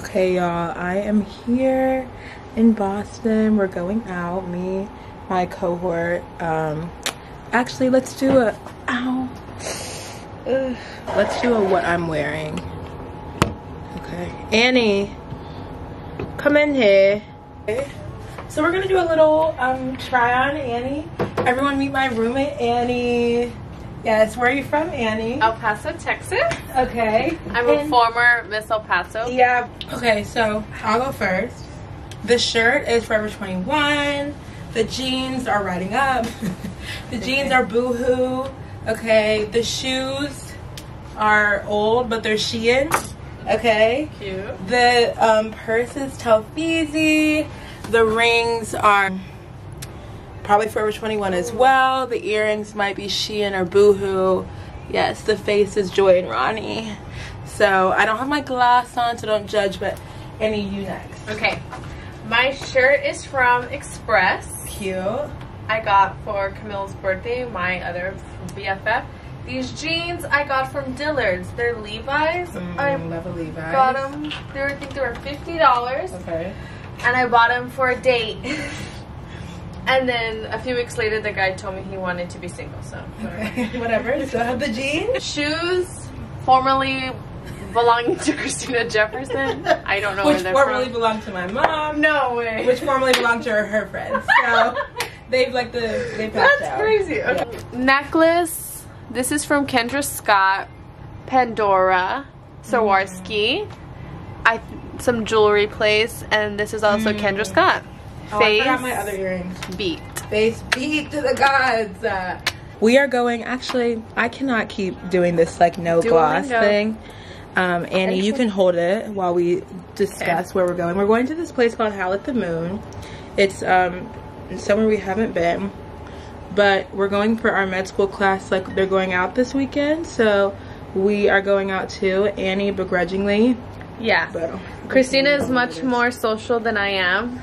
Okay, y'all, I am here in Boston. We're going out, me, my cohort. Um, actually, let's do a, ow. Ugh. Let's do a what I'm wearing. Okay, Annie, come in here. Okay. So we're gonna do a little um, try on Annie. Everyone meet my roommate, Annie. Yes, where are you from, Annie? El Paso, Texas. Okay. I'm a former Miss El Paso. Yeah. Okay, so I'll go first. The shirt is Forever 21. The jeans are riding up. the jeans are boohoo. Okay, the shoes are old, but they're Shein. Okay. Cute. The um, purse is Telfeezy. The rings are probably Forever 21 as well. The earrings might be Shein or Boohoo. Yes, the face is Joy and Ronnie. So I don't have my glass on, so don't judge, but Annie you next. Okay. My shirt is from Express. Cute. I got for Camille's birthday, my other BFF. These jeans I got from Dillard's. They're Levi's. Mm, I love a Levi's. got them. They were, I think they were fifty dollars, Okay. and I bought them for a date. and then a few weeks later, the guy told me he wanted to be single. So whatever. Okay. Whatever. So I have the jeans. shoes formerly belonging to Christina Jefferson. I don't know Which formerly from. belonged to my mom. No way. Which formerly belonged to her, her friends. So they've like the they passed That's out. crazy. Yeah. Necklace. This is from Kendra Scott. Pandora. Swarovski. Mm-hmm. I some jewelry place, and this is also mm. Kendra Scott. Oh, I Face forgot my other earrings. beat. Face beat to the gods. Uh, we are going. Actually, I cannot keep doing this like no Do gloss thing. Um, Annie, you can hold it while we discuss where we're going. We're going to this place called Howl at the Moon. It's um, somewhere we haven't been, but we're going for our med school class. Like they're going out this weekend, so we are going out too. Annie begrudgingly, Yeah. but Christina is much more social than I am.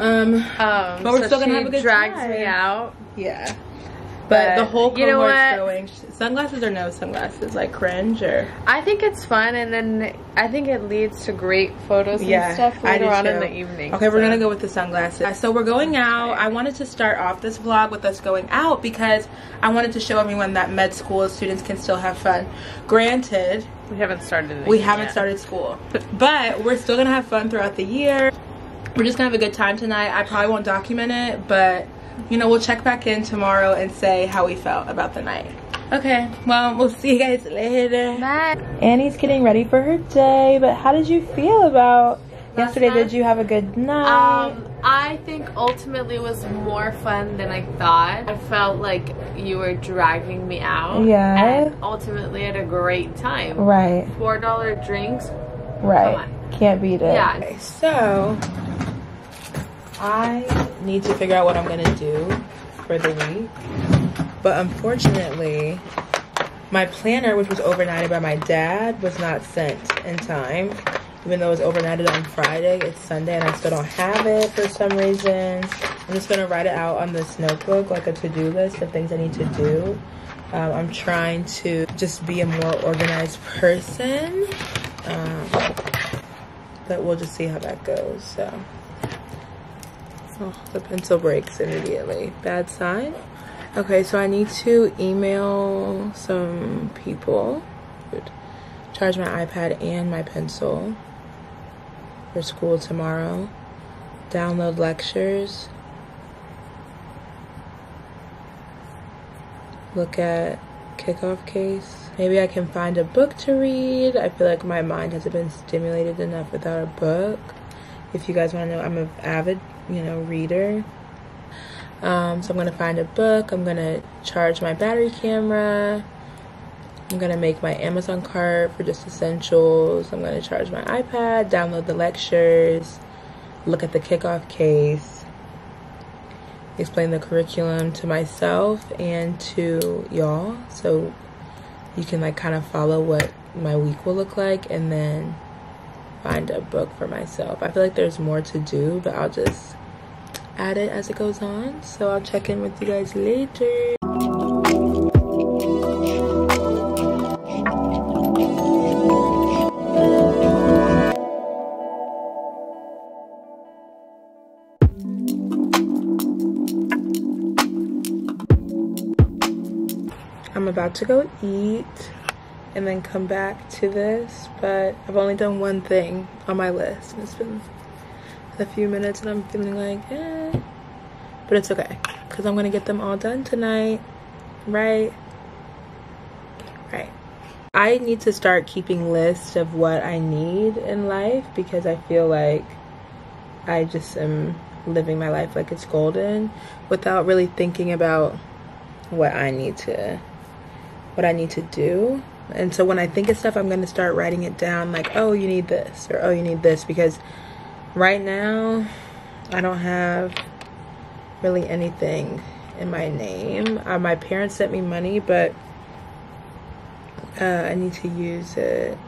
Um, Um, But we're so still gonna have a good drags time. me out. yeah. But, the But whole you know what? going. Sunglasses or no sunglasses? Like cringe or? I think it's fun, and then I think it leads to great photos Yeah, and stuff later on in the evening. Okay, we're gonna go with the sunglasses. So we're going out. I wanted to start off this vlog with us going out because I wanted to show everyone that med school students can still have fun. Granted, We haven't started. we haven't yet. started school, but we're still gonna have fun throughout the year. We're just gonna have a good time tonight. I probably won't document it, but you know, we'll check back in tomorrow and say how we felt about the night. Okay, well, we'll see you guys later. Bye. Annie's getting ready for her day, but how did you feel about yesterday? night? Did you have a good night? Um, I think ultimately it was more fun than I thought. I felt like you were dragging me out. Yeah. And ultimately had a great time. right, Four dollar drinks. right. Come Can't beat it. Yeah. Okay, so I need to figure out what I'm gonna do for the week. But unfortunately, my planner, which was overnighted by my dad, was not sent in time. Even though it was overnighted on Friday, it's Sunday and I still don't have it for some reason. I'm just gonna write it out on this notebook, like a to-do list of things I need to do. Um, I'm trying to just be a more organized person. Um, but we'll just see how that goes, so. Oh, the pencil breaks immediately. Bad sign. Okay, so I need to email some people. Charge my iPad and my pencil for school tomorrow. Download lectures. Look at kickoff case. Maybe I can find a book to read. I feel like my mind hasn't been stimulated enough without a book. If you guys want to know, I'm an avid, you know, reader. Um, so I'm gonna find a book. I'm gonna charge my battery camera. I'm gonna make my Amazon cart for just essentials. I'm gonna charge my iPad, download the lectures, look at the kickoff case, explain the curriculum to myself and to y'all so you can like kind of follow what my week will look like and then find a book for myself. I feel like there's more to do, but I'll just add it as it goes on. So I'll check in with you guys later. About to go eat and then come back to this. But I've only done one thing on my list. And it's been a few minutes and I'm feeling like, eh. But it's okay. Because I'm going to get them all done tonight. Right? Right. I need to start keeping lists of what I need in life because I feel like I just am living my life like it's golden without really thinking about what I need to what I need to do. And so when I think of stuff, I'm going to start writing it down like, "Oh, you need this," or "Oh, you need this" because right now I don't have really anything in my name. Uh, my parents sent me money, but uh, I need to use it.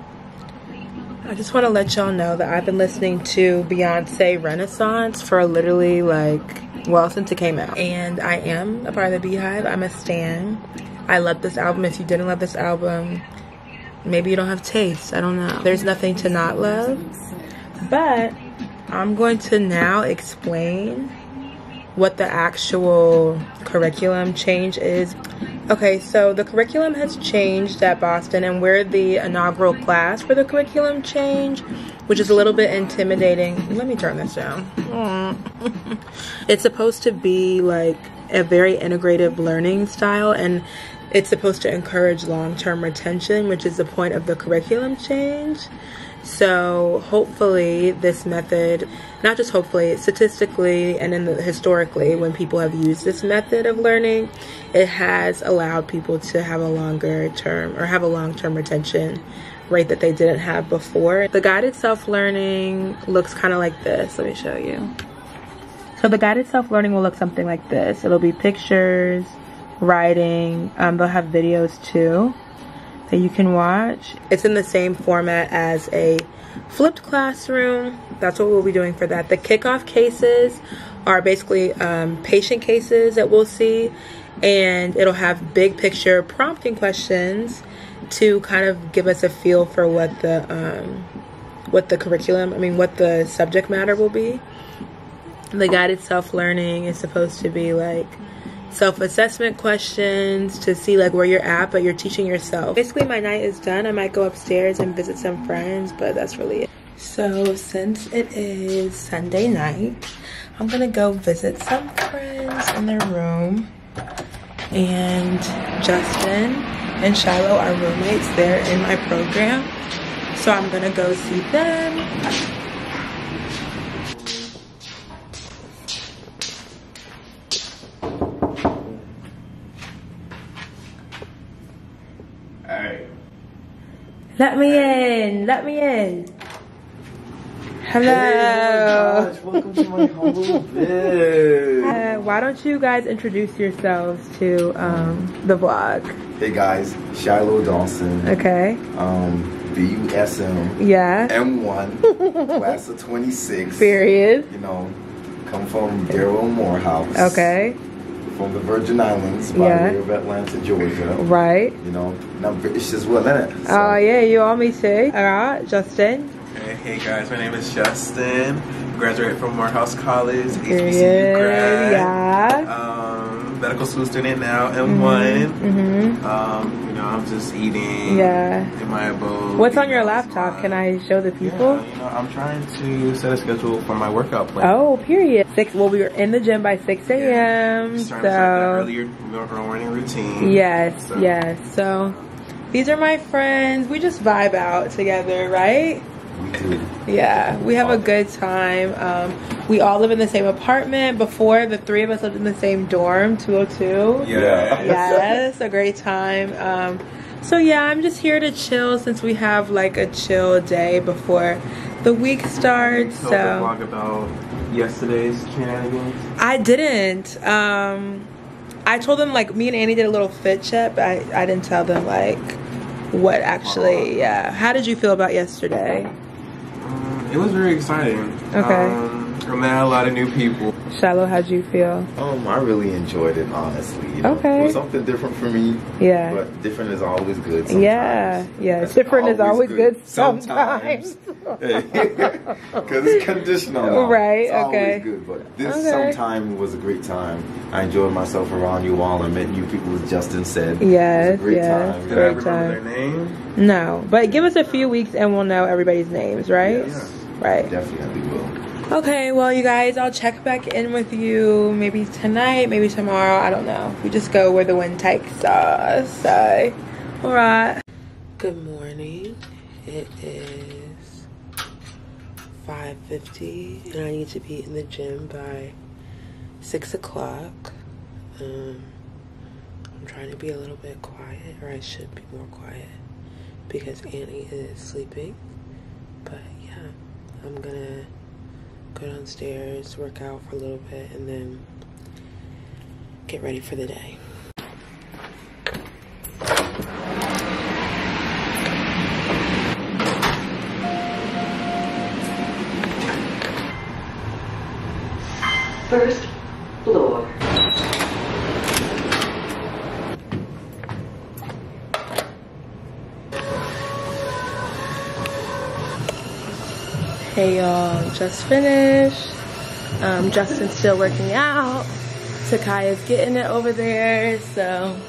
I just want to let y'all know that I've been listening to Beyonce Renaissance for literally like, well, since it came out. And I am a part of the BeyHive. I'm a stan. I love this album. If you didn't love this album, maybe you don't have taste. I don't know. There's nothing to not love. But I'm going to now explain what the actual curriculum change is. Okay, so the curriculum has changed at Boston, and we're the inaugural class for the curriculum change, which is a little bit intimidating. Let me turn this down. Mm. it's supposed to be like a very integrative learning style, and it's supposed to encourage long term retention, which is the point of the curriculum change. So hopefully this method, not just hopefully, statistically and in the, historically, when people have used this method of learning, it has allowed people to have a longer term or have a long-term retention rate that they didn't have before. The guided self-learning looks kind of like this. Let me show you. So the guided self-learning will look something like this. It'll be pictures, writing, um, they'll have videos too that you can watch. It's in the same format as a flipped classroom. That's what we'll be doing for that. The kickoff cases are basically um, patient cases that we'll see and it'll have big picture prompting questions to kind of give us a feel for what the um, what the curriculum, I mean what the subject matter will be. The guided self-learning is supposed to be like self-assessment questions to see like where you're at but you're teaching yourself. Basically my night is done. I might go upstairs and visit some friends but that's really it. So since it is sunday night i'm gonna go visit some friends in their room and justin and shiloh are roommates they're in my program so i'm gonna go see them Let me in. Let me in. Hello. Hey, gosh, welcome to my humble. Uh, why don't you guys introduce yourselves to um, the vlog? Hey guys, Shiloh Dawson. Okay. Um, BUSM. Yeah. M1, class of 26. Period. You know, come from Darrell Morehouse. Okay from the Virgin Islands by yeah. way of Atlanta, Georgia. Right. You know, and I'm British as well, innit? So. Oh, yeah, you are me too. All right, Justin. Hey, hey guys, my name is Justin. Graduated from Morehouse College, HBCU grad. Yeah. Um, medical school student now, M1. Mm-hmm. mm-hmm. Um, you know, I'm just eating. Yeah. In my abode. What's on your laptop? Can I show the people? Yeah, you know, I'm trying to set a schedule for my workout plan. Oh, period. Six. Well, we were in the gym by 6 a.m. Yeah. So. earlier morning routine. Yes. So. Yes. So. These are my friends. We just vibe out together, right? Yeah, we have a good time. Um, we all live in the same apartment. Before, the three of us lived in the same dorm, 202. Yeah. Yes, a great time. Um, so yeah, I'm just here to chill since we have like a chill day before the week starts. So, did you vlog about yesterday's shenanigans. I didn't. Um, I told them like me and Annie did a little fit check. But I I didn't tell them like what actually. Yeah. How did you feel about yesterday? It was very exciting. Okay. Um, I met a lot of new people. Shiloh, how'd you feel? Um, I really enjoyed it, honestly. You know, Okay. It was something different for me. Yeah. But different is always good. Sometimes. Yeah, yeah. That's Different is always good sometimes. Because it's conditional. now. Right, It's always okay. good, but this Okay. sometime was a great time. I enjoyed myself around you all. I met new people, as Justin said. Yes, It was a great yes. time. Did I Great remember time. their name? No, but give us a few weeks and we'll know everybody's names, right? Yes. Right. Definitely will. Okay, well, you guys, I'll check back in with you maybe tonight, maybe tomorrow. I don't know. We just go where the wind takes us. So, all right. Good morning. It is 5.50 and I need to be in the gym by 6 o'clock. Um, I'm trying to be a little bit quiet, or I should be more quiet, because Annie is sleeping. But yeah, I'm gonna go downstairs, work out for a little bit, and then get ready for the day. First Hey y'all, just finished. Um, Justin's still working out. Takaya's getting it over there. So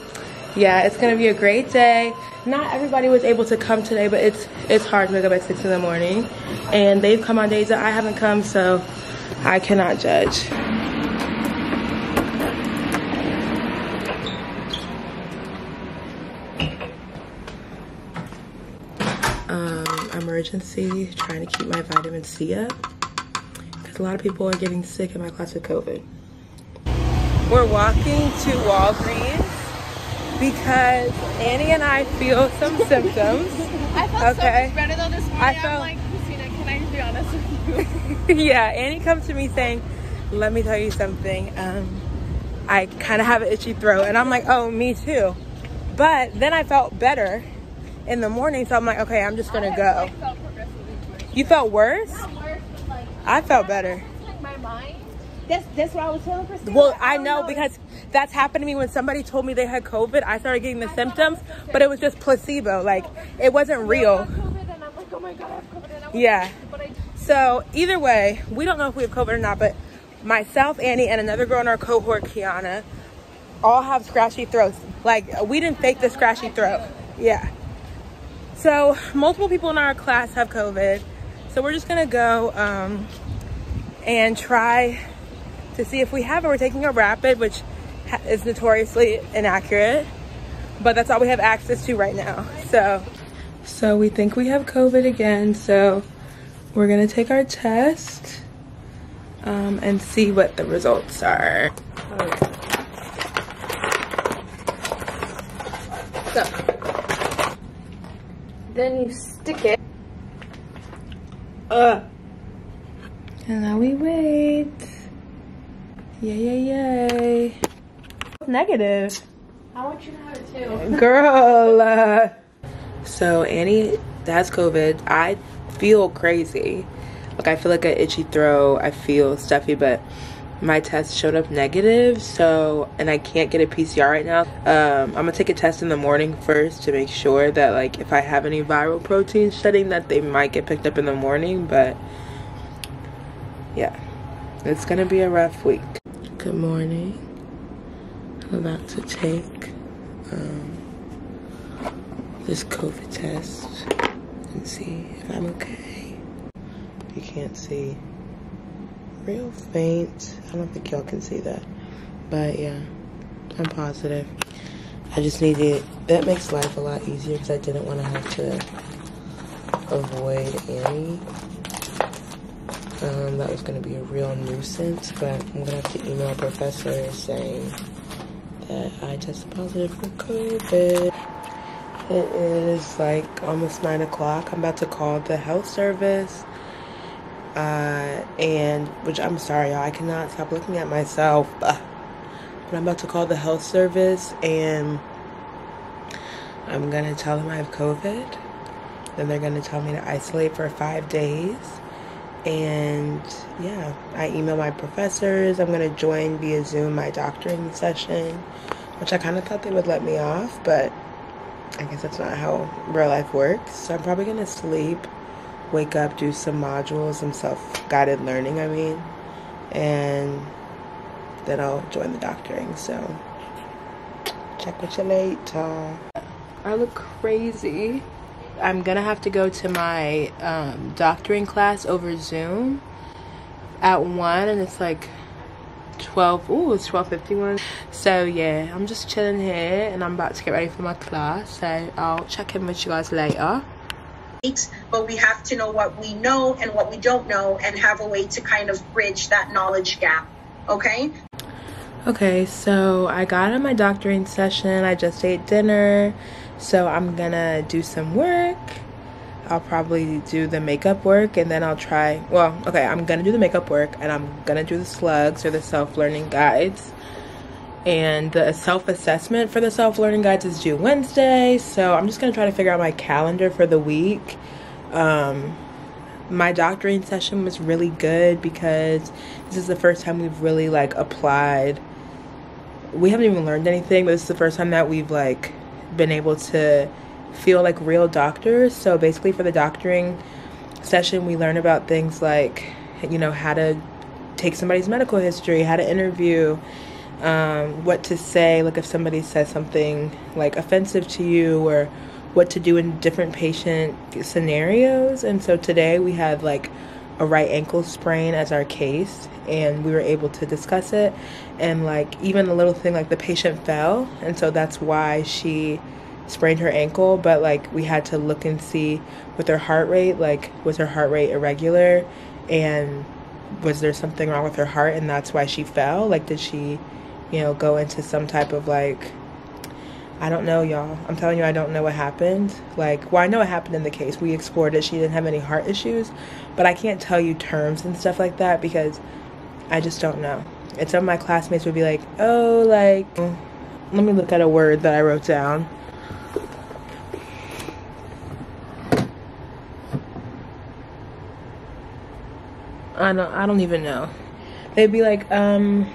yeah, it's gonna be a great day. Not everybody was able to come today, but it's it's hard to wake up at six in the morning. And they've come on days that I haven't come, so I cannot judge. um, emergency trying to keep my vitamin C up because a lot of people are getting sick in my class with COVID. We're walking to Walgreens because Annie and I feel some symptoms. I felt Okay. so much better though this morning. I felt- I'm like, Christina, can I be honest with you? yeah, Annie comes to me saying, "Let me tell you something. Um, I kind of have an itchy throat," and I'm like, "Oh, me too." But then I felt better in the morning, so I'm like, "Okay, I'm just gonna go." I felt progressively worse. You felt worse? Not worse, but like I felt better. like my mind. That's that's what I was telling Christina. Well, I don't know because that's happened to me when somebody told me they had COVID. I started getting the symptoms, but it was just placebo. Like it wasn't I real. COVID and I'm like, oh my god, COVID. And I was Yeah. I So either way, we don't know if we have COVID or not. But myself, Annie, and another girl in our cohort, Kiana, all have scratchy throats. Like we didn't fake the scratchy throat. Yeah. So multiple people in our class have COVID. So we're just gonna go um, and try to see if we have it. We're taking a rapid, which is notoriously inaccurate, but that's all we have access to right now. So, so we think we have COVID again. So we're gonna take our test um, and see what the results are. So then you stick it. Uh. And now we wait. Yay, yay, yay. Negative. I want you to have it too. Girl. Uh. So Annie has COVID. I feel crazy. Like I feel like an itchy throat. I feel stuffy, but my test showed up negative. So, and I can't get a PCR right now. Um, I'm gonna take a test in the morning first to make sure that like if I have any viral proteins shedding, that they might get picked up in the morning. But yeah, it's gonna be a rough week. Good morning. I'm about to take um, this COVID test and see if I'm okay. You can't see. Real faint. I don't think y'all can see that. But yeah, I'm positive. I just needed, that makes life a lot easier because I didn't want to have to avoid Annie. Um, that was going to be a real nuisance, but I'm going to have to email a professor saying that I tested positive for COVID. It is like almost 9 o'clock. I'm about to call the health service. Uh, and, which I'm sorry, y'all, I cannot stop looking at myself. But I'm about to call the health service and I'm to tell them I have COVID. Then they're to tell me to isolate for five days. And yeah, I email my professors. I'm gonna join via Zoom my doctoring session, which I kind of thought they would let me off, but I guess that's not how real life works. So I'm probably gonna sleep, wake up, do some modules, some self guided learning, I mean, and then I'll join the doctoring. So check with you later. I look crazy. I'm gonna have to go to my um, doctoring class over Zoom at one, and it's like 12. Ooh, it's 12:51. So yeah, I'm just chilling here, and I'm about to get ready for my class. So I'll check in with you guys later. But we have to know what we know and what we don't know, and have a way to kind of bridge that knowledge gap. Okay. Okay, so I got on my doctoring session. I just ate dinner. So I'm gonna do some work. I'll probably do the makeup work and then I'll try. Well, okay, I'm gonna do the makeup work and I'm gonna do the slugs or the self learning guides. And the self assessment for the self learning guides is due Wednesday. So I'm just gonna try to figure out my calendar for the week. Um, my doctoring session was really good because this is the first time we've really like applied. We haven't even learned anything, but this is the first time that we've like been able to feel like real doctors. So basically, for the doctoring session, we learn about things like, you know, how to take somebody's medical history, how to interview, um, what to say, like if somebody says something like offensive to you, or what to do in different patient scenarios. And so today we had like a right ankle sprain as our case, and we were able to discuss it. And like even a little thing like the patient fell, and so that's why she sprained her ankle. But like we had to look and see with her heart rate, like was her heart rate irregular, and was there something wrong with her heart, and that's why she fell? Like did she, you know, go into some type of like I don't know, y'all. I'm telling you, I don't know what happened. Like, well, I know what happened in the case. We explored it. She didn't have any heart issues, but I can't tell you terms and stuff like that because I just don't know. And some of my classmates would be like, oh, like, let me look at a word that I wrote down. I don't, I don't even know. They'd be like, um,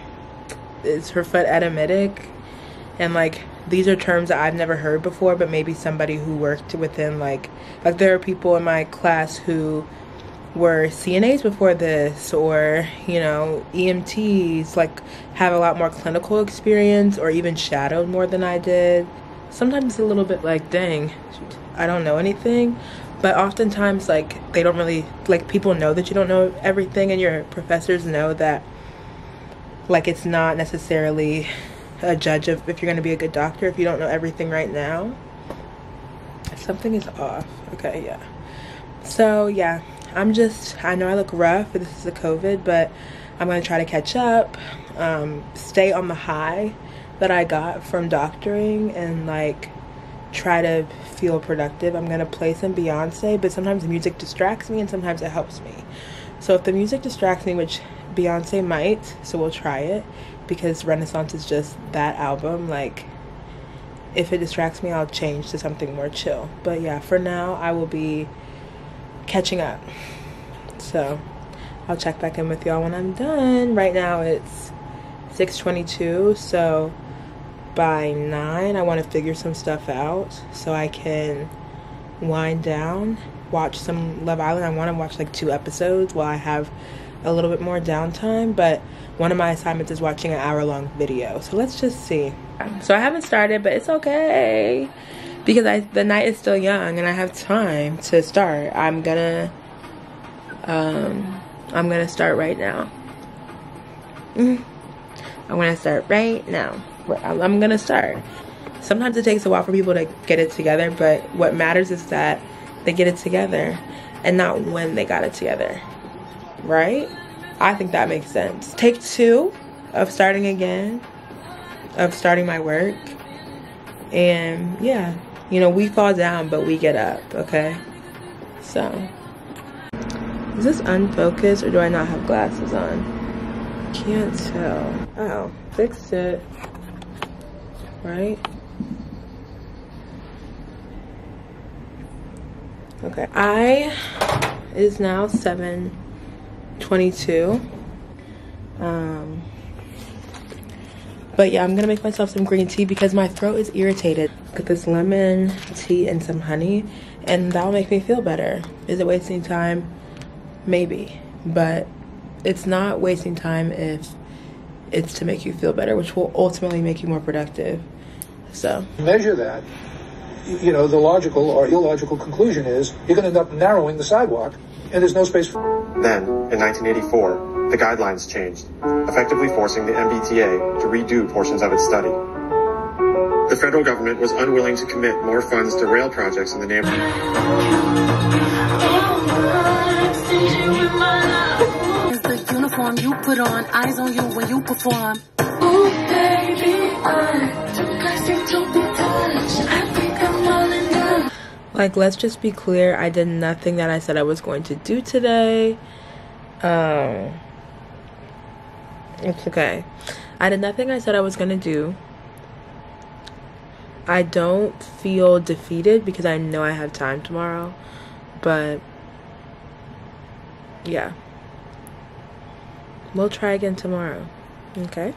is her foot edematous? And like, these are terms that I've never heard before, but maybe somebody who worked within like, like there are people in my class who were CNAs before this or, you know, EMTs, like have a lot more clinical experience or even shadowed more than I did. Sometimes it's a little bit like, dang, I don't know anything. But oftentimes, like, they don't really, like, people know that you don't know everything, and your professors know that, like, it's not necessarily a judge of if you're going to be a good doctor if you don't know everything right now. Something is off. Okay, yeah. So, yeah, I'm just, I know I look rough, this is a COVID, but I'm going to try to catch up, um, stay on the high that I got from doctoring, and like try to feel productive. I'm going to play some Beyonce, but sometimes the music distracts me and sometimes it helps me. So if the music distracts me, which Beyonce might, so we'll try it because Renaissance is just that album. Like, if it distracts me, I'll change to something more chill. But yeah, for now, I will be catching up. So I'll check back in with y'all when I'm done. Right now it's 6:22, so by 9 I want to figure some stuff out so I can wind down, watch some Love Island. I want to watch like two episodes while I have a little bit more downtime, but one of my assignments is watching an hour long video. So let's just see. So I haven't started, but it's okay because I the night is still young and I have time to start. I'm gonna um I'm gonna start right now. I'm gonna start right now. I'm gonna start. Sometimes it takes a while for people to get it together, but what matters is that they get it together and not when they got it together. Right? I think that makes sense. Take two of starting again, of starting my work. And yeah, you know, we fall down, but we get up, okay? So, is this unfocused or do I not have glasses on? Can't tell. Oh, fixed it. Right? Okay, I, it is now 7 22. Um, but yeah, I'm gonna make myself some green tea because my throat is irritated. Get this lemon tea and some honey, and that'll make me feel better. Is it wasting time? Maybe, but it's not wasting time if it's to make you feel better, which will ultimately make you more productive. So measure that, you know, the logical or illogical conclusion is you're to end up narrowing the sidewalk, and there's no space for. Then, in 1984, the guidelines changed, effectively forcing the MBTA to redo portions of its study. The federal government was unwilling to commit more funds to rail projects in the name. Is the uniform you put on, eyes on you when you perform. Ooh, baby, I'm too plastic to be touched. Like let's just be clear. I did nothing that i said i was going to do today. Um it's okay. I did nothing i said i was going to do. I don't feel defeated because i know i have time tomorrow but yeah. We'll try again tomorrow okay